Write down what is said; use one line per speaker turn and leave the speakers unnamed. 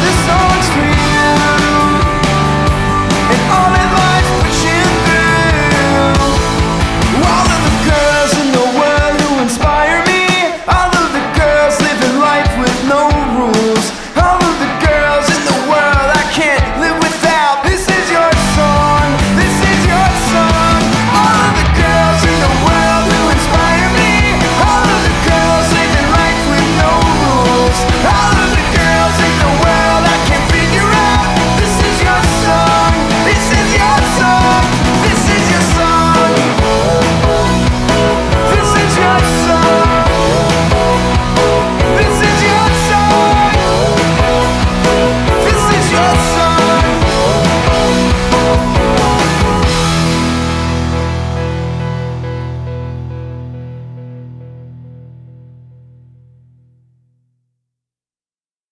the